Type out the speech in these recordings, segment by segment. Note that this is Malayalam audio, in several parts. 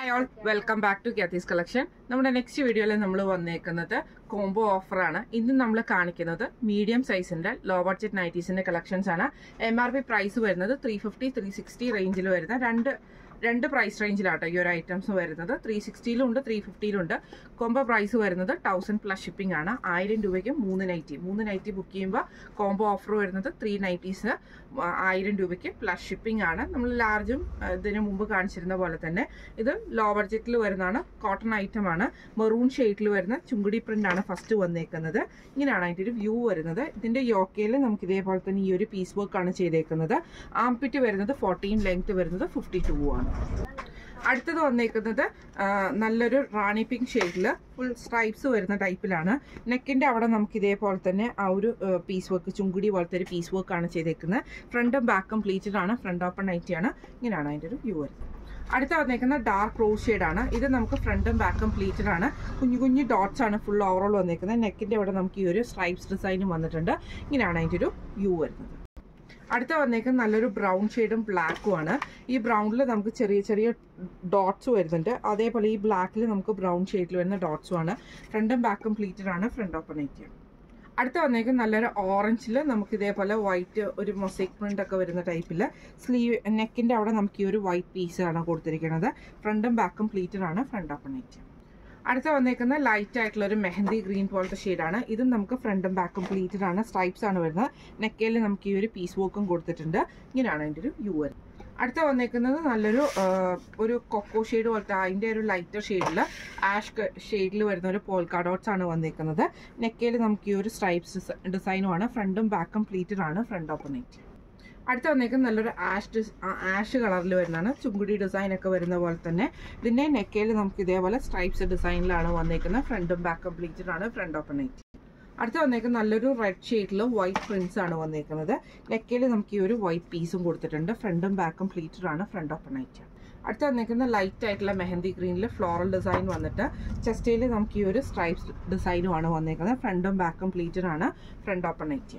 Hi all welcome back to Kathy's collection നമ്മുടെ നെക്സ്റ്റ് വീഡിയോയിൽ നമ്മൾ വന്നേക്കുന്നത് കോംബോ ഓഫറാണ് ഇന്ന് നമ്മൾ കാണിക്കുന്നത് മീഡിയം സൈസിന്റെ ലോ ബഡ്ജറ്റ് നൈറ്റീസിന്റെ കളക്ഷൻസ് ആണ്. എം ആർ പി പ്രൈസ് വരുന്നത് ത്രീ ഫിഫ്റ്റി ത്രീ സിക്സ്റ്റി റേഞ്ചിൽ വരുന്ന രണ്ട് രണ്ട് പ്രൈസ് റേഞ്ചിലാട്ടോ ഈ ഒരു ഐറ്റംസ് വരുന്നത്. ത്രീ സിക്സ്റ്റിയിലും ഉണ്ട് ത്രീ ഫിഫ്റ്റിയിലും ഉണ്ട്. കോംബോ പ്രൈസ് വരുന്നത് തൗസൻഡ് പ്ലസ് ഷിപ്പിംഗ് ആണ്. ആയിരം രൂപയ്ക്ക് മൂന്ന് നൈറ്റി മൂന്ന് നൈറ്റി ബുക്ക് ചെയ്യുമ്പോൾ കോംബോ ഓഫർ വരുന്നത് ത്രീ നൈറ്റീസ് ആയിരം രൂപയ്ക്ക് പ്ലസ് ഷിപ്പിംഗ് ആണ്. നമ്മൾ ലാർജും ഇതിന് മുമ്പ് കാണിച്ചിരുന്ന പോലെ തന്നെ ഇത് ലോ ബഡ്ജറ്റിൽ വരുന്നതാണ്. കോട്ടൺ ഐറ്റം ആണ്. മെറൂൺ ഷെയ്ഡിൽ വരുന്ന ചുങ്കുടി പ്രിന്റ് ആണ് ഫസ്റ്റ് വന്നേക്കുന്നത്. ഇങ്ങനെയാണ് അതിന്റെ ഒരു വ്യൂ വരുന്നത്. ഇതിന്റെ യോക്കയിൽ നമുക്ക് ഇതേപോലെ തന്നെ ഈ ഒരു പീസ് വർക്ക് ആണ് ചെയ്തേക്കുന്നത്. ആംപിറ്റ് വരുന്നത് ഫോർട്ടീൻ ലെങ്ത് വരുന്നത് ഫിഫ്റ്റി ടു ആണ്. അടുത്തത് വന്നേക്കുന്നത് നല്ലൊരു റാണി പിങ്ക് ഷെയ്ഡിൽ ഫുൾ സ്ട്രൈപ്സ് വരുന്ന ടൈപ്പിലാണ് നെക്കിന്റെ അവിടെ നമുക്ക് ഇതേപോലെ തന്നെ ആ ഒരു പീസ് വർക്ക് ചുങ്കുടി പോലത്തെ ഒരു പീസ് വർക്കാണ് ചെയ്തേക്കുന്നത്. ഫ്രണ്ടും ബാക്കും പ്ലീറ്റഡ് ആണ് ഫ്രണ്ട് ഓപ്പൺ നൈറ്റിയാണ് ഇങ്ങനെയാണ് അതിന്റെ ഒരു വ്യൂ വരുന്നത്. അടുത്ത വന്നേക്കുന്ന ഡാർക്ക് റോസ് ആണ്. ഇത് നമുക്ക് ഫ്രണ്ടും ബാക്കും പ്ലീറ്റഡ് ആണ്. കുഞ്ഞു കുഞ്ഞു ഡോട്ട്സ് ആണ് ഫുൾ ഓവറോൾ വന്നേക്കുന്നത്. നെക്കിന്റെ അവിടെ നമുക്ക് ഈ ഒരു സ്ട്രൈപ്സ് ഡിസൈനും വന്നിട്ടുണ്ട്. ഇങ്ങനെയാണ് അതിന്റെ ഒരു വ്യൂ വരുന്നത്. അടുത്ത വന്നേക്കും നല്ലൊരു ബ്രൗൺ ഷെയ്ഡും ബ്ലാക്കും ആണ്. ഈ ബ്രൗണിൽ നമുക്ക് ചെറിയ ചെറിയ ഡോട്ട്സ് വരുന്നുണ്ട്. അതേപോലെ ഈ ബ്ലാക്കിൽ നമുക്ക് ബ്രൗൺ ഷെയ്ഡിൽ വരുന്ന ഡോട്ട്സും ആണ്. ഫ്രണ്ടും ബാക്കും കംപ്ലീറ്റഡ് ആണ്. ഫ്രണ്ട് ഓപ്പൺ നൈറ്റി അടുത്ത വന്നേക്കും നല്ലൊരു ഓറഞ്ചിൽ നമുക്ക് ഇതേപോലെ വൈറ്റ് ഒരു മൊസൈക്ക് പ്രിന്റ് ഒക്കെ വരുന്ന ടൈപ്പിൽ സ്ലീവ് നെക്കിന്റെ അവിടെ നമുക്ക് ഈ ഒരു വൈറ്റ് പീസ് ആണ് കൊടുത്തിരിക്കുന്നത്. ഫ്രണ്ടും ബാക്കും പ്ലീറ്റഡ് ആണ്. ഫ്രണ്ട് ഓപ്പൺ നൈറ്റ് അടുത്ത വന്നേക്കുന്ന ലൈറ്റ് ആയിട്ടുള്ള ഒരു മെഹന്തി ഗ്രീൻ പോലത്തെ ഷെയ്ഡാണ് ഇതും നമുക്ക് ഫ്രണ്ടും ബാക്കും പ്ലീറ്റഡ് ആണ്. സ്ട്രൈപ്സ് ആണ് വരുന്നത്. നെക്കയിൽ നമുക്ക് ഈ ഒരു പീസ് വർക്കും കൊടുത്തിട്ടുണ്ട്. ഇങ്ങനെയാണ് അതിന്റെ ഒരു യു അടുത്ത വന്നേക്കുന്നത് നല്ലൊരു ഒരു കൊക്കോ ഷെയ്ഡ് പോലത്തെ അതിന്റെ ഒരു ലൈറ്റർ ഷെയ്ഡിൽ ആഷ് ഷെയ്ഡിൽ വരുന്ന ഒരു പോൾക്കാ ഡോട്ട്സ് ആണ് വന്നേക്കുന്നത്. നെക്കയിൽ നമുക്ക് ഈ ഒരു സ്ട്രൈപ്സ് ഡിസൈനുമാണ് ഫ്രണ്ടും ബാക്കും പ്ലീറ്റഡ് ആണ്. ഫ്രണ്ട് ഓപ്പൺ അടുത്ത വന്നേക്കുന്നത് നല്ലൊരു ആഷ് ആഷ് കളറിൽ വരുന്നതാണ്. ചുങ്കുടി ഡിസൈൻ ഒക്കെ വരുന്ന പോലെ തന്നെ. ഇതിന്റെ നെക്കയിൽ നമുക്ക് ഇതേപോലെ സ്ട്രൈപ്സ് ഡിസൈനിലാണ് വന്നേക്കുന്നത്. ഫ്രണ്ടും ബാക്ക് കംപ്ലീറ്റഡ് ആണ് ഫ്രണ്ട് ഓപ്പൺ നൈറ്റ് അടുത്ത വന്നേക്കുന്ന നല്ലൊരു റെഡ് ഷെയ്ഡിൽ വൈറ്റ് പ്രിൻസ് ആണ് വന്നേക്കുന്നത്. നെക്കയിൽ നമുക്ക് ഈ ഒരു വൈറ്റ് പീസും കൊടുത്തിട്ടുണ്ട്. ഫ്രണ്ടും ബാക്കും പ്ലീറ്റഡ് ആണ് ഫ്രണ്ട് ഓപ്പൺ നൈറ്റ് അടുത്ത വന്നേക്കുന്ന ലൈറ്റ് ആയിട്ടുള്ള മെഹന്തി ഗ്രീനിൽ ഫ്ലോറൽ ഡിസൈൻ വന്നിട്ട് ചെസ്റ്റയിൽ നമുക്ക് ഈ ഒരു സ്ട്രൈപ്സ് ഡിസൈനും ആണ് വന്നേക്കുന്നത്. ഫ്രണ്ടും ബാക്കും പ്ലീറ്റഡ് ആണ് ഫ്രണ്ട് ഓപ്പൺ നൈറ്റ്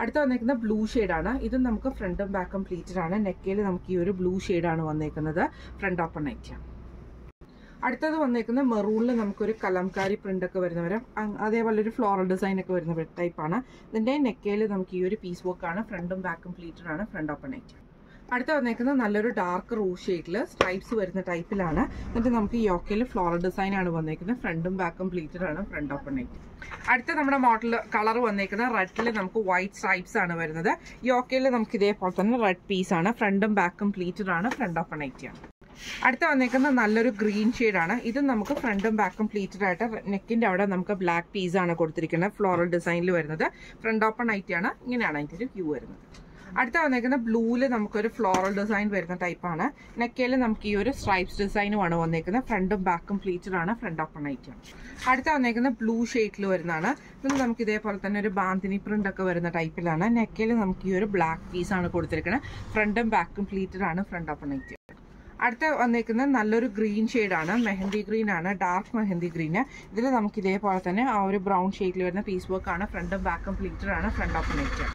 അടുത്ത വന്നേക്കുന്ന ബ്ലൂ ആണ്. ഇതും നമുക്ക് ഫ്രണ്ടും ബാക്കും പ്ലീറ്റഡ് ആണ്. നെക്കയിൽ നമുക്ക് ഈ ഒരു ബ്ലൂ ആണ് വന്നേക്കുന്നത്. ഫ്രണ്ട് ഓപ്പൺ നൈറ്റ് അടുത്തത് വന്നേക്കുന്ന മെറൂണിൽ നമുക്കൊരു കലംകാരി പ്രിന്റ് ഒക്കെ വരുന്നവരും അതേപോലെ ഒരു ഫ്ലോറൽ ഡിസൈൻ ഒക്കെ വരുന്ന ടൈപ്പാണ് ഇതിന്റെ നെക്കയിൽ നമുക്ക് ഈ ഒരു പീസ് വർക്ക് ആണ്. ഫ്രണ്ടും ബാക്കും പ്ലീറ്റഡ് ആണ്. ഫ്രണ്ട് ഓപ്പൺ നൈറ്റ് അടുത്ത വന്നേക്കുന്നത് നല്ലൊരു ഡാർക്ക് റൂ ഷെയ്ഡിൽ സ്ട്രൈപ്സ് വരുന്ന ടൈപ്പിലാണ് എന്നിട്ട് നമുക്ക് യോക്കയിൽ ഫ്ലോറൽ ഡിസൈൻ ആണ് വന്നേക്കുന്നത്. ഫ്രണ്ടും ബാക്കും പ്ലീറ്റഡ് ആണ് ഫ്രണ്ട് ഓപ്പൺ നൈറ്റ് അടുത്ത നമ്മുടെ മോഡൽ കളർ വന്നേക്കുന്നത് റെഡിൽ നമുക്ക് വൈറ്റ് സ്ട്രൈപ്സ് ആണ് വരുന്നത്. യോക്കയിൽ നമുക്ക് ഇതേപോലെ തന്നെ റെഡ് പീസ് ആണ്. ഫ്രണ്ടും ബാക്കും പ്ലീറ്റഡ് ആണ് ഫ്രണ്ട് ഓപ്പൺ നൈറ്റ് ആണ്. അടുത്ത വന്നേക്കുന്ന നല്ലൊരു ഗ്രീൻ ആണ്. ഇത് നമുക്ക് ഫ്രണ്ടും ബാക്കും പ്ലീറ്റഡ് ആയിട്ട് നെക്കിന്റെ അവിടെ നമുക്ക് ബ്ലാക്ക് പീസ് ആണ് കൊടുത്തിരിക്കുന്നത്. ഫ്ലോറൽ ഡിസൈനിൽ വരുന്നത്. ഫ്രണ്ട് ഓപ്പൺ ആയിട്ടാണ് ഇങ്ങനെയാണ് അതിന്റെ ഒരു വ്യൂ വരുന്നത്. അടുത്ത വന്നേക്കുന്ന ബ്ലൂവിൽ നമുക്കൊരു ഫ്ലോറൽ ഡിസൈൻ വരുന്ന ടൈപ്പാണ് നെക്കയിൽ നമുക്ക് ഈ ഒരു സ്ട്രൈപ്സ് ഡിസൈനുമാണ് വന്നേക്കുന്നത്. ഫ്രണ്ടും ബാക്കും ആണ്. ഫ്രണ്ട് ഓപ്പൺ ആയിട്ട് ആണ് അടുത്ത വന്നേക്കുന്ന ബ്ലൂ ഷെയ്ഡിൽ വരുന്നതാണ്. ഇതിൽ നമുക്ക് ഇതേപോലെ തന്നെ ഒരു ബാന്തിനി പ്രിന്റ് ഒക്കെ വരുന്ന ടൈപ്പിലാണ് നെക്കയിൽ നമുക്ക് ഈ ഒരു ബ്ലാക്ക് പീസ് ആണ് കൊടുത്തിരിക്കുന്നത് ഫ്രണ്ടും ബാക്കും ആണ്. ഫ്രണ്ട് ഓപ്പൺ നൈറ്റ് അടുത്ത വന്നേക്കുന്നത് നല്ലൊരു ഗ്രീൻ ആണ് മെഹന്തി ഗ്രീൻ ആണ്. ഡാർക്ക് മെഹന്തി ഗ്രീന് ഇതിൽ നമുക്ക് ഇതേപോലെ തന്നെ ആ ഒരു ബ്രൗൺ ഷെയ്ഡിൽ വരുന്ന പീസ് വർക്ക് ആണ്. ഫ്രണ്ടും ബാക്കും പ്ലീറ്റഡ് ആണ്. ഫ്രണ്ട് ഓഫ് നെറ്റ്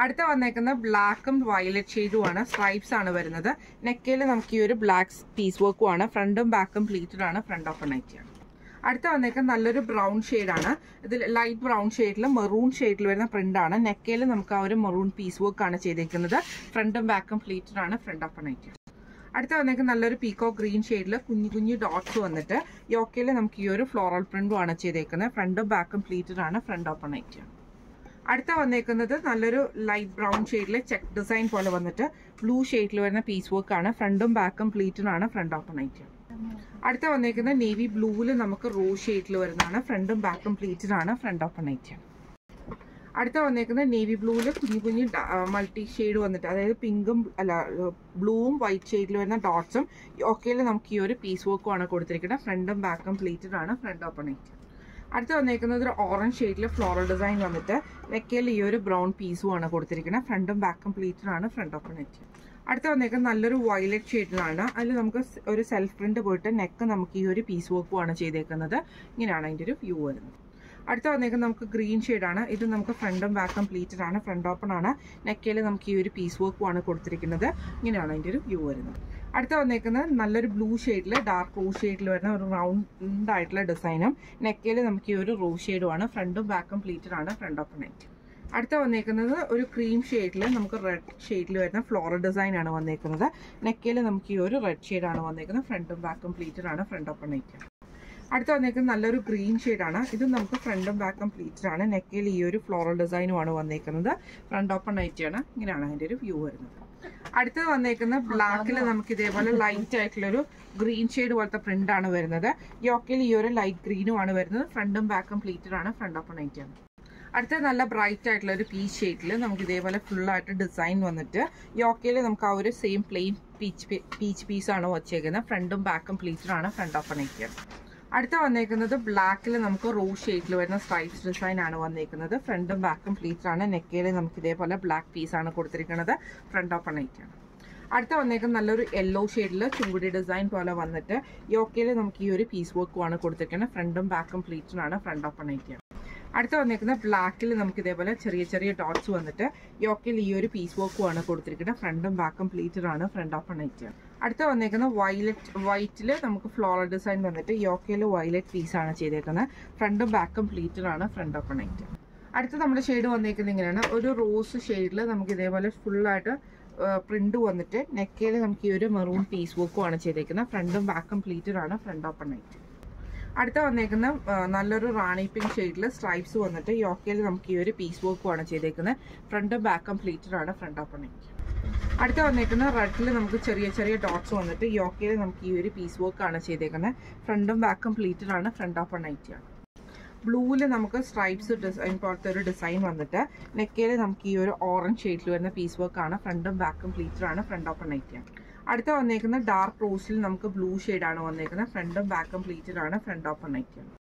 അടുത്ത വന്നേക്കുന്ന ബ്ലാക്കും വയലറ്റ് ഷെയ്ഡും ആണ്. സ്ട്രൈപ്സ് ആണ് വരുന്നത്. നെക്കയിൽ നമുക്ക് ഈ ഒരു ബ്ലാക്ക് പീസ് വർക്കും ആണ്. ഫ്രണ്ടും ബാക്കും പ്ലീറ്റഡ് ആണ്. ഫ്രണ്ട് ഓഫ് നൈറ്റ് അടുത്ത വന്നേക്കുന്നത് നല്ലൊരു ബ്രൗൺ ആണ്. ഇതിൽ ലൈറ്റ് ബ്രൗൺ ഷെയ്ഡിൽ മെറൂൺ ഷെയ്ഡിൽ വരുന്ന പ്രിന്റ് ആണ്. നെക്കയിൽ നമുക്ക് ആ ഒരു മെറൂൺ പീസ് വർക്ക് ആണ് ചെയ്തേക്കുന്നത്. ഫ്രണ്ടും ബാക്കും പ്ലീറ്റഡ് ആണ്. ഫ്രണ്ട് ഓഫ് നൈറ്റ് അടുത്ത വന്നേക്ക് നല്ലൊരു പീക്കോ ഗ്രീൻ ഷെയ്ഡിൽ കുഞ്ഞു കുഞ്ഞു ഡോട്ട്സ് വന്നിട്ട് യോക്കയിൽ നമുക്ക് ഈ ഒരു ഫ്ലോറൽ പ്രിന്റും ആണ് ചെയ്തേക്കുന്നത്. ഫ്രണ്ടും ബാക്കും പ്ലീറ്റഡ് ആണ്. ഫ്രണ്ട് ഓപ്പൺ ആയിട്ട് അടുത്ത വന്നേക്കുന്നത് നല്ലൊരു ലൈറ്റ് ബ്രൗൺ ഷെയ്ഡിൽ ചെക്ക് ഡിസൈൻ പോലെ വന്നിട്ട് ബ്ലൂ ഷെയ്ഡിൽ വരുന്ന പീസ് വർക്ക് ആണ്. ഫ്രണ്ടും ബാക്കും പ്ലീറ്റഡ് ആണ്. ഫ്രണ്ട് ഓപ്പൺ ആയിട്ട് അടുത്ത വന്നേക്കുന്നത് നേവി ബ്ലൂവിൽ നമുക്ക് റോ ഷെയ്ഡിൽ വരുന്നതാണ്. ഫ്രണ്ടും ബാക്കും പ്ലീറ്റഡ് ആണ്. ഫ്രണ്ട് ഓപ്പൺ നൈറ്റ് അടുത്ത വന്നേക്കുന്നത് നേവി ബ്ലൂവിൽ കുഞ്ഞു കുഞ്ഞു മൾട്ടി ഷെയ്ഡ് വന്നിട്ട് അതായത് പിങ്കും അല്ല ബ്ലൂവും വൈറ്റ് ഷെയ്ഡിൽ വരുന്ന ഡോട്ട്സും ഓക്കെയിൽ നമുക്ക് ഈ ഒരു പീസ് വർക്കും ആണ് കൊടുത്തിരിക്കുന്നത്. ഫ്രണ്ടും ബാക്കും പ്ലേറ്റഡ് ആണ് ഫ്രണ്ട് ഓപ്പൺ അടുത്ത് വന്നേക്കുന്നത് ഒരു ഓറഞ്ച് ഷെയ്ഡിൽ ഫ്ലോറൽ ഡിസൈൻ വന്നിട്ട് നെക്കയിൽ ഈ ഒരു ബ്രൗൺ പീസും ആണ് കൊടുത്തിരിക്കുന്നത്. ഫ്രണ്ടും ബാക്കും പ്ലേറ്റഡ് ആണ് ഫ്രണ്ട് ഓപ്പൺ നൈറ്റ് അടുത്ത വന്നേക്കുന്നത് നല്ലൊരു വയലറ്റ് ഷെയ്ഡിലാണ് അതിൽ നമുക്ക് ഒരു സെൽഫ് പ്രിന്റ് പോയിട്ട് നെക്ക് നമുക്ക് ഈ ഒരു പീസ് വർക്കും ആണ് ചെയ്തേക്കുന്നത്. ഇങ്ങനെയാണ് അതിന്റെ ഒരു വ്യൂ വരുന്നത്. അടുത്ത വന്നേക്കുന്നത് നമുക്ക് ഗ്രീൻ ആണ്. ഇത് നമുക്ക് ഫ്രണ്ടും ബാക്ക് കംപ്ലീറ്റഡ് ആണ്. ഫ്രണ്ട് ഓപ്പൺ ആണ്. നെക്കയിൽ നമുക്ക് ഈ ഒരു പീസ് വർക്കും ആണ് കൊടുത്തിരിക്കുന്നത്. ഇങ്ങനെയാണ് അതിന്റെ ഒരു വ്യൂ വരുന്നത്. അടുത്ത വന്നേക്കുന്നത് നല്ലൊരു ബ്ലൂ ഷെയ്ഡിൽ ഡാർക്ക് റോ ഷെയ്ഡിൽ വരുന്ന ഒരു റൗണ്ട് ആയിട്ടുള്ള ഡിസൈനും നെക്കയിൽ നമുക്ക് ഈ ഒരു റോ ഷെയ്ഡുമാണ് ഫ്രണ്ടും ബാക്ക് കംപ്ലീറ്റഡ് ആണ്. ഫ്രണ്ട് ഓപ്പൺ ആയിട്ട് അടുത്ത വന്നേക്കുന്നത് ഒരു ക്രീം ഷെയ്ഡിൽ നമുക്ക് റെഡ് ഷെയ്ഡിൽ വരുന്ന ഫ്ലോറൽ ഡിസൈൻ ആണ് വന്നേക്കുന്നത്. നെക്കയിൽ നമുക്ക് ഈ ഒരു റെഡ് ഷെയ്ഡാണ് വന്നേക്കുന്നത്. ഫ്രണ്ടും ബാക്ക് കംപ്ലീറ്റഡ് ആണ്. ഫ്രണ്ട് ഓപ്പൺ ആയിട്ട് അടുത്ത വന്നേക്കുന്നത് നല്ലൊരു ഗ്രീൻ ആണ്. ഇത് നമുക്ക് ഫ്രണ്ടും ബാക്കും പ്ലീറ്റഡ് ആണ്. നെക്കിൽ ഈ ഒരു ഫ്ലോറൽ ഡിസൈനുമാണ് വന്നേക്കുന്നത്. ഫ്രണ്ട് ഓപ്പൺ ആണ്. ഇങ്ങനെയാണ് അതിന്റെ ഒരു വ്യൂ വരുന്നത്. അടുത്തത് വന്നേക്കുന്ന ബ്ലാക്കിൽ നമുക്ക് ഇതേപോലെ ലൈറ്റ് ആയിട്ടുള്ളൊരു ഗ്രീൻ ഷെയ്ഡ് പോലത്തെ പ്രിന്റ് ആണ് വരുന്നത്. യോക്കിൽ ഈ ഒരു ലൈറ്റ് ഗ്രീനും ആണ് വരുന്നത്. ഫ്രണ്ടും ബാക്കും പ്ലീറ്റഡ് ആണ്. ഫ്രണ്ട് ഓപ്പൺ ആണ്. അടുത്ത നല്ല ബ്രൈറ്റ് ആയിട്ടുള്ള ഒരു പീച്ച് ഷെയ്ഡിൽ നമുക്ക് ഇതേപോലെ ഫുൾ ആയിട്ട് ഡിസൈൻ വന്നിട്ട് യോക്കയിൽ നമുക്ക് ആ ഒരു സെയിം പ്ലെയിൻ പീച്ച് പീച്ച് പീസാണ് വച്ചേക്കുന്നത്. ഫ്രണ്ടും ബാക്കും പ്ലീറ്റഡ് ആണ്. ഫ്രണ്ട് ഓപ്പൺ ആയിട്ട് അടുത്ത വന്നേക്കുന്നത് ബ്ലാക്കിൽ നമുക്ക് റോ ഷെയ്ഡിൽ വരുന്ന സ്ട്രൈപ്സ് ഡിസൈൻ ആണ് വന്നേക്കുന്നത്. ഫ്രണ്ടും ബാക്കും പ്ലീറ്റ്സ് ആണ്. നെക്കയിൽ നമുക്ക് ഇതേപോലെ ബ്ലാക്ക് പീസ് ആണ് കൊടുത്തിരിക്കുന്നത്. ഫ്രണ്ട് ഓപ്പൺ ആയിട്ടാണ് അടുത്ത വന്നേക്കുന്ന നല്ലൊരു യെല്ലോ ഷെയ്ഡിൽ ചുങ്കുടി ഡിസൈൻ പോലെ വന്നിട്ട് യോക്കയിൽ നമുക്ക് ഈ ഒരു പീസ് വർക്കും ആണ് കൊടുത്തിരിക്കുന്നത്. ഫ്രണ്ടും ബാക്കും പ്ലീറ്റ്സും ആണ്. ഫ്രണ്ട് ഓപ്പൺ ആയിട്ടാണ് അടുത്ത വന്നേക്കുന്ന ബ്ലാക്കിൽ നമുക്ക് ഇതേപോലെ ചെറിയ ചെറിയ ഡോട്ട്സ് വന്നിട്ട് യോക്കിൽ ഈ ഒരു പീസ് വർക്കും ആണ് കൊടുത്തിരിക്കുന്നത്. ഫ്രണ്ടും ബാക്കും പ്ലീറ്റഡാണ് ഫ്രണ്ട് ഓപ്പൺ ആയിട്ട് അടുത്ത വന്നേക്കുന്ന വയലറ്റ് വൈറ്റിൽ നമുക്ക് ഫ്ലോറൽ ഡിസൈൻ വന്നിട്ട് യോക്കയിൽ വയലറ്റ് പീസ് ആണ് ചെയ്തേക്കുന്നത് ഫ്രണ്ടും ബാക്കും പ്ലീറ്റഡ് ആണ് ഫ്രണ്ട് ഓപ്പൺ ആയിട്ട് അടുത്ത നമ്മുടെ ഷെയ്ഡ് വന്നേക്കുന്നത് ഇങ്ങനെയാണ്. ഒരു റോസ് ഷെയ്ഡിൽ നമുക്ക് ഇതേപോലെ ഫുള്ളായിട്ട് പ്രിന്റ് വന്നിട്ട് നെക്കയിൽ നമുക്ക് ഈ ഒരു മെറൂൺ പീസ് വർക്കും ആണ് ചെയ്തേക്കുന്നത് ഫ്രണ്ടും ബാക്കും പ്ലീറ്റഡ് ആണ് ഫ്രണ്ട് ഓപ്പൺ ആയിട്ട് അടുത്ത വന്നേക്കുന്ന നല്ലൊരു റാണി പിങ്ക് ഷെയ്ഡിൽ സ്ട്രൈപ്സ് വന്നിട്ട് യോക്കയിൽ നമുക്ക് ഈ ഒരു പീസ് വർക്കും ആണ് ചെയ്തേക്കുന്നത് ഫ്രണ്ടും ബാക്കും കംപ്ലീറ്റഡ് ആണ് ഫ്രണ്ട് ഓപ്പൺ ആയിട്ട് അടുത്ത വന്നിരിക്കുന്ന റെഡിൽ നമുക്ക് ചെറിയ ചെറിയ ഡോട്ട്സ് വന്നിട്ട് യോക്കയിൽ നമുക്ക് ഈ ഒരു പീസ് വർക്ക് ആണ് ചെയ്തേക്കുന്നത് ഫ്രണ്ടും ബാക്കും പ്ലീറ്റഡ് ആണ്. ഫ്രണ്ട് ഓപ്പൺ നൈറ്റി ആണ്. ബ്ലൂവിൽ നമുക്ക് സ്ട്രൈപ്സ് ഡിസൈൻ പോലത്തെ ഒരു ഡിസൈൻ വന്നിട്ട് നെക്കയിൽ നമുക്ക് ഈ ഒരു ഓറഞ്ച് ഷെയ്ഡിൽ വരുന്ന പീസ് വർക്കാണ് ഫ്രണ്ടും ബാക്കും പ്ലീറ്റഡ് ആണ്. ഫ്രണ്ട് ഓപ്പൺ നൈറ്റി ആണ്. അടുത്ത വന്നേക്കുന്ന ഡാർക്ക് റോസിൽ നമുക്ക് ബ്ലൂ ആണ് വന്നേക്കുന്നത് ഫ്രണ്ടും ബാക്കും പ്ലീറ്റഡ് ആണ്. ഫ്രണ്ട് ഓപ്പൺ നൈറ്റി ആണ്.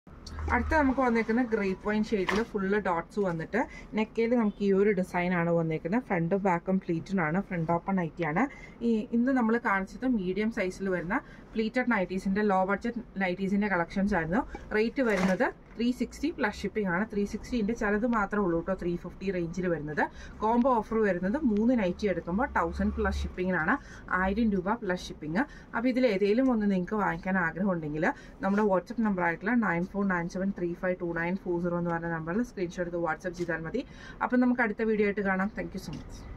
അടുത്ത നമുക്ക് വന്നേക്കുന്ന ഗ്രേപ്പ് വൈൻ ഷെയ്ഡിൽ ഫുള്ള് ഡോട്ട്സ് വന്നിട്ട് നെക്കയിൽ നമുക്ക് ഈ ഒരു ഡിസൈനാണ് വന്നേക്കുന്നത്. ഫ്രണ്ടും ബാക്കും പ്ലീറ്റഡാണ് ഫ്രണ്ട് ഓപ്പൺ നൈറ്റിയാണ് ഈ ഇന്ന് നമ്മൾ കാണിച്ചത് മീഡിയം സൈസിൽ വരുന്ന പ്ലീറ്റഡ് നൈറ്റീസിന്റെ ലോ ബഡ്ജറ്റ് നൈറ്റീസിന്റെ കളക്ഷൻസ് ആയിരുന്നു. റേറ്റ് വരുന്നത് ത്രീ സിക്സ്റ്റി പ്ലസ് ഷിപ്പിംഗ് ആണ്. ത്രീ സിക്സ്റ്റിന്റെ ചിലത് മാത്രമേ ഉള്ളൂ കേട്ടോ ത്രീ ഫിഫ്റ്റി റേഞ്ചിൽ വരുന്നത്. കോംബോ ഓഫർ വരുന്നത് മൂന്ന് നൈറ്റി എടുക്കുമ്പോൾ തൗസൻഡ് പ്ലസ് ഷിപ്പിങ്ങിനാണ് ആയിരം രൂപ പ്ലസ് ഷിപ്പിംഗ് അപ്പോൾ ഇതിൽ ഏതെങ്കിലും ഒന്ന് നിങ്ങൾക്ക് വാങ്ങിക്കാൻ ആഗ്രഹം ഉണ്ടെങ്കിൽ നമ്മുടെ വാട്സപ്പ് നമ്പർ ആയിട്ടുള്ള nine four nine seven three five two nine four zero എന്ന് പറഞ്ഞ നമ്പറിൽ സ്ക്രീൻഷോട്ട് എടുത്ത് വാട്സപ്പ് ചെയ്താൽ മതി. അപ്പം നമുക്ക് അടുത്ത വീഡിയോ ആയിട്ട് കാണാം. Thank so much